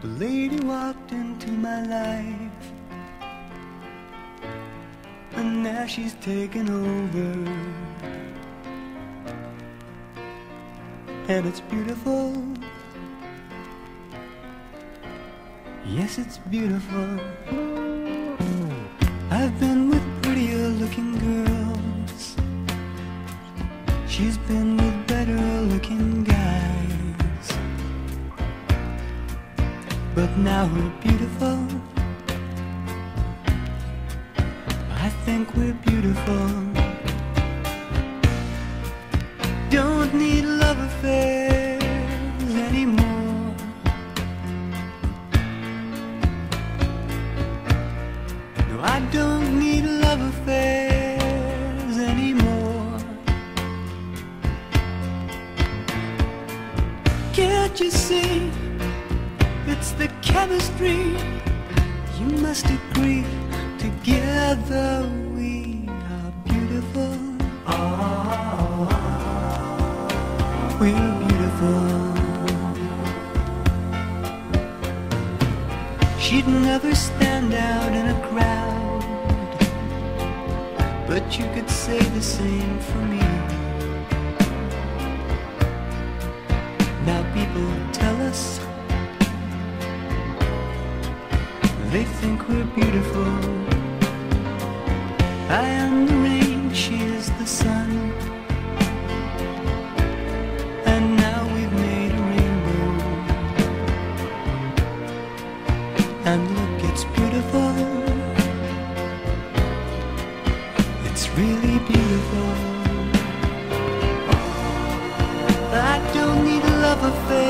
The lady walked into my life, and now she's taken over. And it's beautiful. Yes, it's beautiful. I've been with prettier looking girls. She's been But now we're beautiful. I think we're beautiful. Don't need love affairs It's the chemistry. You must agree. Together we are beautiful. Ah, We're beautiful. She'd never stand out in a crowd. But you could say the same for me. Now people tell us they think we're beautiful. I am the rain, she is the sun. And now we've made a rainbow. And look, it's beautiful. It's really beautiful. I don't need a love affairs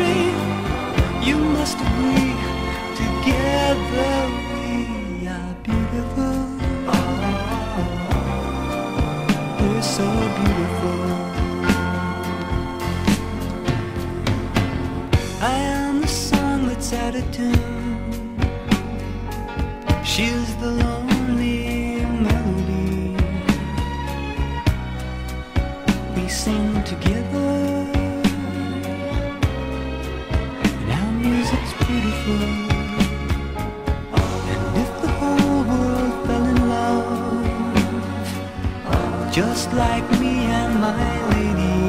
chemistry. You must agree. Together we are beautiful. We're so beautiful. I am the song that's out of tune. She's the lonely melody. We sing together. And if the whole world fell in love, just like me and my lady,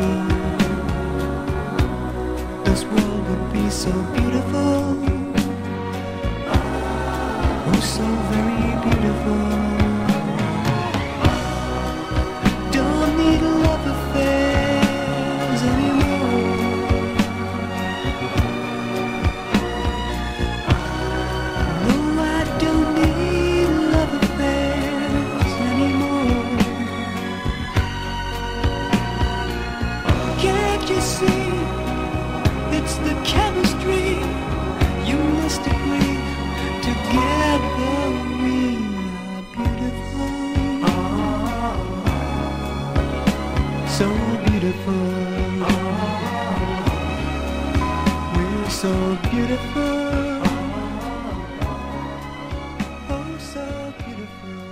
this world would be so beautiful. You see? It's the chemistry. You must agree. Together we are beautiful. So beautiful. We're so beautiful. Oh, so beautiful.